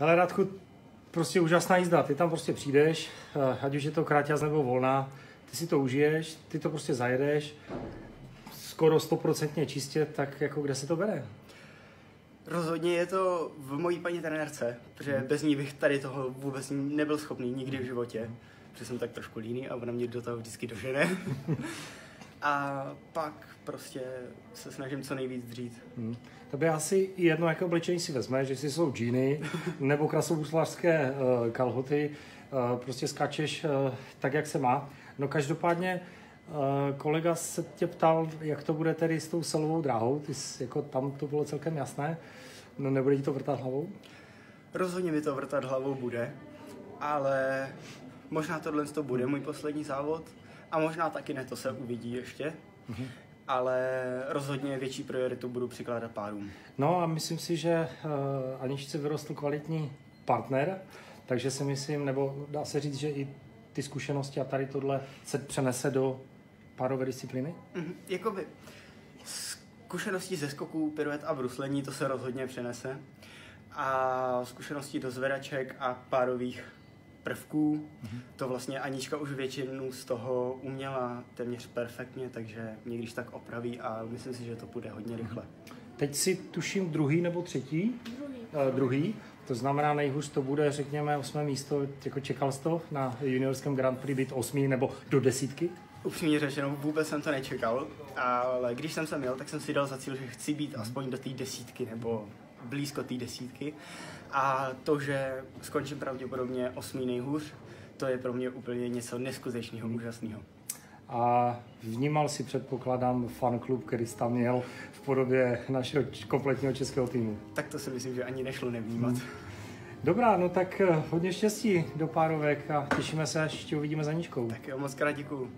Hele, Radku, prostě úžasná jízda. Ty tam prostě přijdeš, eh, ať už je to kráťaz nebo volná, ty si to užiješ, ty to prostě zajedeš, skoro stoprocentně čistě, tak jako kde se to bere? Rozhodně je to v mojí paní trenérce, protože Mhm. bez ní bych tady toho vůbec nebyl schopný nikdy v životě, protože jsem tak trošku líný a ona mě do toho vždycky dožene. a pak prostě se snažím co nejvíc dřít. Hmm. To by asi jedno, jaké oblečení si vezmeš, jestli jsou džíny nebo krasobuslářské uh, kalhoty, uh, prostě skáčeš uh, tak, jak se má. No každopádně uh, kolega se tě ptal, jak to bude tedy s tou silovou dráhou, ty jsi, jako tam to bylo celkem jasné, no nebude ti to vrtat hlavou? Rozhodně mi to vrtat hlavou bude, ale možná tohle to bude můj poslední závod a možná taky ne, to se uvidí ještě. Mhm. Ale rozhodně větší prioritu budu přikládat párům. No a myslím si, že uh, Aničce vyrostl kvalitní partner, takže si myslím, nebo dá se říct, že i ty zkušenosti a tady tohle se přenese do párové disciplíny? Mhm, Jakoby zkušenosti ze skoků, piruet a bruslení, to se rozhodně přenese. A zkušenosti do zvedaček a párových prvků, to vlastně Anička už většinu z toho uměla téměř perfektně, takže mě když tak opraví a myslím si, že to půjde hodně rychle. Teď si tuším druhý nebo třetí? Uh, druhý. To znamená nejhůř to bude, řekněme, osmé místo. Jako čekal jsi to na juniorském Grand Prix být osmý nebo do desítky? Upřímně řečeno, vůbec jsem to nečekal, ale když jsem sem jel, tak jsem si dal za cíl, že chci být aspoň do té desítky nebo blízko té desítky. A to, že skončím pravděpodobně osmý nejhůř, to je pro mě úplně něco neskutečného, úžasného. A vnímal si, předpokládám, fanklub, který jsi tam měl v podobě našeho kompletního českého týmu. Tak to si myslím, že ani nešlo nevnímat. Dobrá, no tak eh, hodně štěstí do párovek a těšíme se, až tě uvidíme za Aničkou. Tak jo, moc krát děkuju.